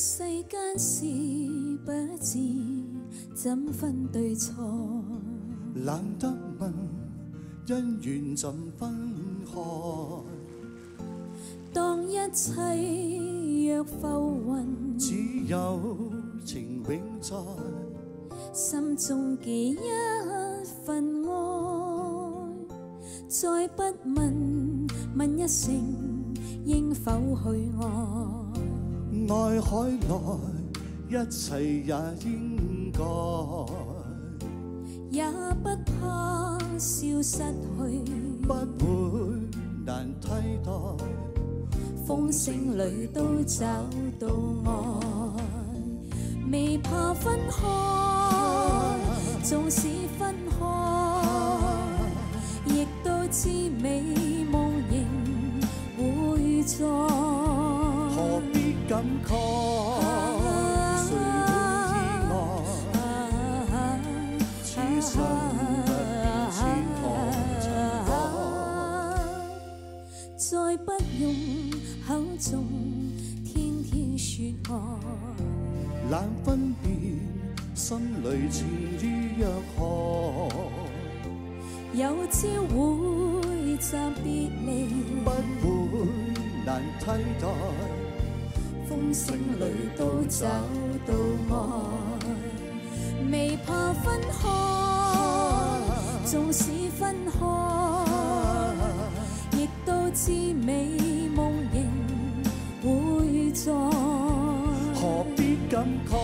世间事不知怎分对错，懒得问恩怨怎分开。当一切若浮云，只有情永在心中记一份爱。再不问，问一声应否去爱。爱海内，一切也应该，也不怕消失去，不会难替代。风声里都找到爱，未怕分开，纵使分开，亦都知美梦仍会再。感慨，谁会意外？此生不必千错万错，再不用口中天天说爱，难分辨心里情意若何。有朝会暂别离，不会难替代。风声里都找到爱，未怕分开，纵使分开，亦都知美梦仍会在。何必感慨？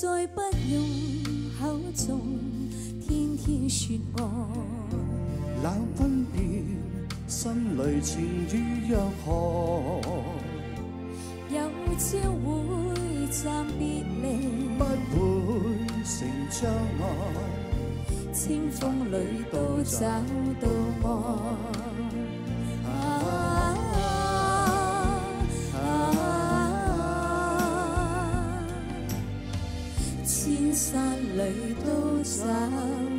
再不用。口中天天说爱，难分别，心里情如若何？有朝会暂别离，不会成障碍。清风里都找到。都想。